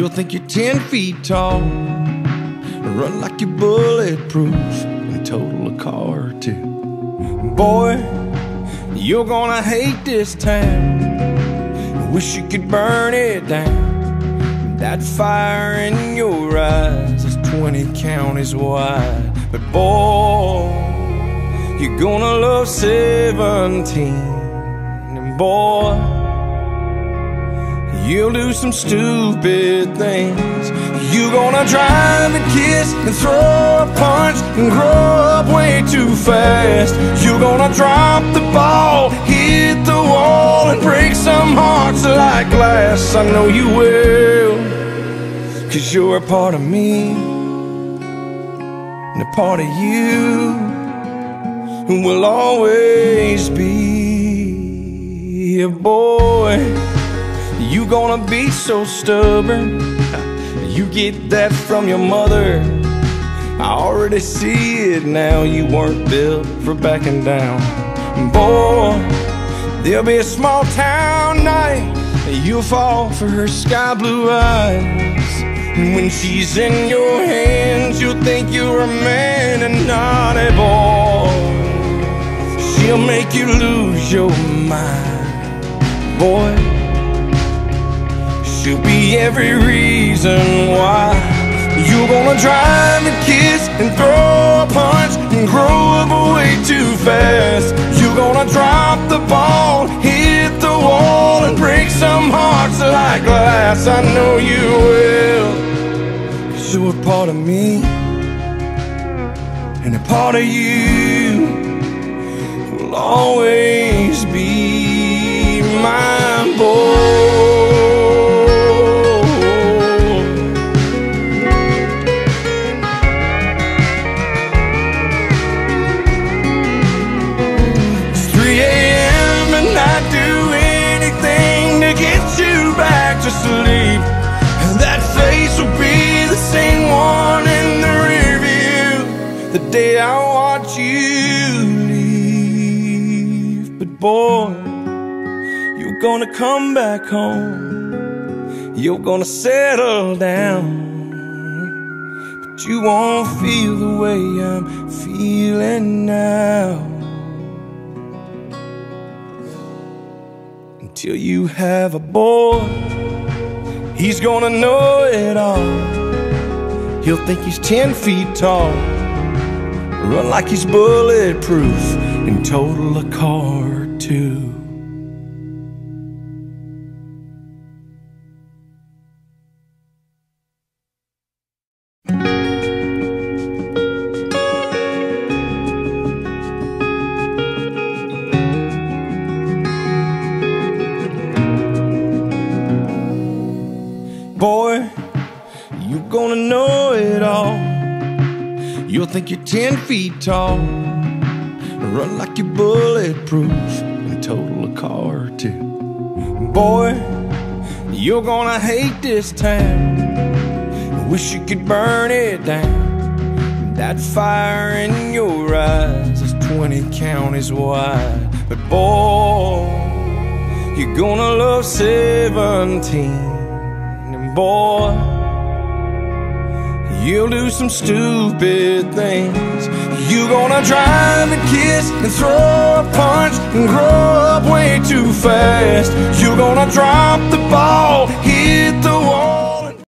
You'll think you're ten feet tall. Run like you're bulletproof and total a car or two. Boy, you're gonna hate this town. Wish you could burn it down. That fire in your eyes is 20 counties wide. But boy, you're gonna love 17. And boy, you'll do some stupid things. You're gonna drive and kiss and throw a punch and grow up way too fast. You're gonna drop the ball, hit the wall, and break some hearts like glass. I know you will, cause you're a part of me, and a part of you Who will always be a boy. You gonna be so stubborn. You get that from your mother. I already see it now. You weren't built for backing down. Boy, there'll be a small town night. You'll fall for her sky blue eyes. And when she's in your hands, you'll think you're a man and not a boy. She'll make you lose your mind, boy. She'll be every reason why You're gonna drive and kiss and throw a punch And grow up way too fast. You're gonna drop the ball, hit the wall And break some hearts like glass. I know you will. Cause you're a part of me And a part of you day I watch you leave. But boy, you're gonna come back home. You're gonna settle down. But you won't feel the way I'm feeling now. Until you have a boy, he's gonna know it all. He'll think he's ten feet tall, run like he's bulletproof, and total a car two. Boy, you're gonna know. You'll think you're ten feet tall, run like you're bulletproof, and total a car or two. Boy, you're gonna hate this town. Wish you could burn it down. That fire in your eyes is 20 counties wide. But boy, you're gonna love 17. And boy, you'll do some stupid things. You're gonna drive and kiss and throw a punch and grow up way too fast. You're gonna drop the ball, hit the